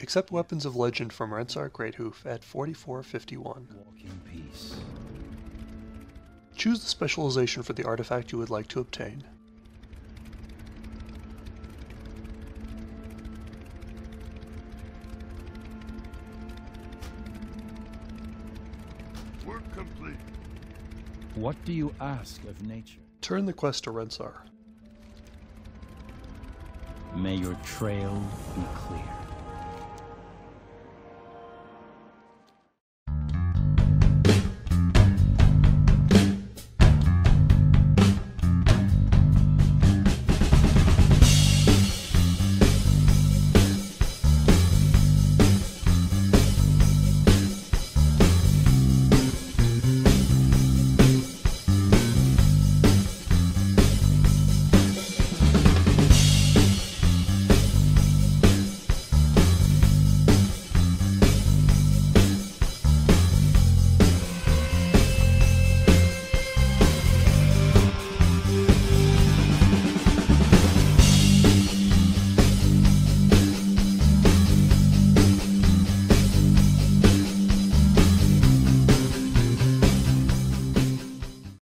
Accept Weapons of Legend from Rensar Greathoof at 4451. Choose the specialization for the artifact you would like to obtain. Work complete. What do you ask of nature? Turn the quest to Rensar. May your trail be clear.